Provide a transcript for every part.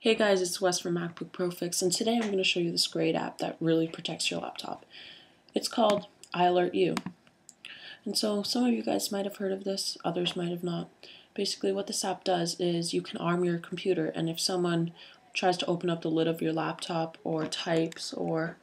Hey guys, it's Wes from MacBook Pro Fix, and today I'm going to show you this great app that really protects your laptop. It's called iAlertU. And so some of you guys might have heard of this, others might have not. Basically what this app does is you can arm your computer, and if someone tries to open up the lid of your laptop or types or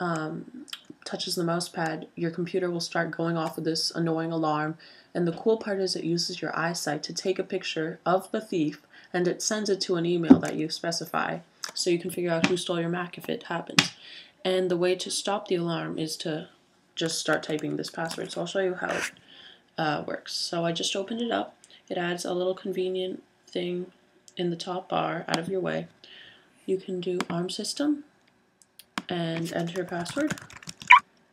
um, touches the mouse pad, your computer will start going off with this annoying alarm. And the cool part is it uses your iSight to take a picture of the thief and it sends it to an email that you specify so you can figure out who stole your Mac if it happens. And the way to stop the alarm is to just start typing this password. So I'll show you how it uh, works. So I just opened it up. It adds a little convenient thing in the top bar out of your way. You can do ARM system and enter your password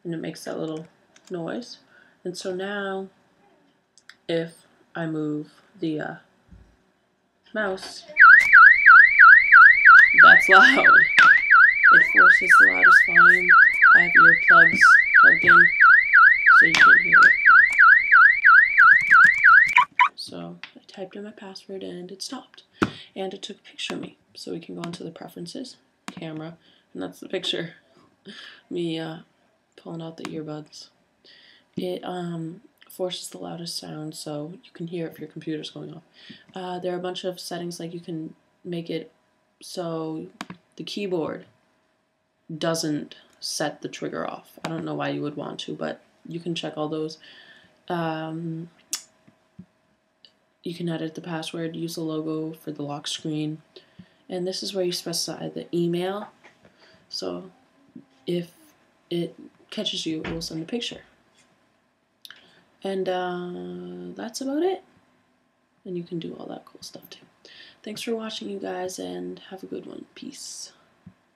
and it makes that little noise. And so now if I move the uh, mouse. That's loud. It forces the loudest volume. I have earplugs plugged in so you can hear it. So I typed in my password and it stopped. And it took a picture of me. So we can go into the preferences, camera, and that's the picture. me uh, pulling out the earbuds. It um forces the loudest sound so you can hear if your computer's going off. Uh, there are a bunch of settings like you can make it so the keyboard doesn't set the trigger off. I don't know why you would want to, but you can check all those. Um, you can edit the password, use the logo for the lock screen, and this is where you specify the email. So if it catches you, it will send a picture. And uh, that's about it. And you can do all that cool stuff too. Thanks for watching, you guys, and have a good one. Peace.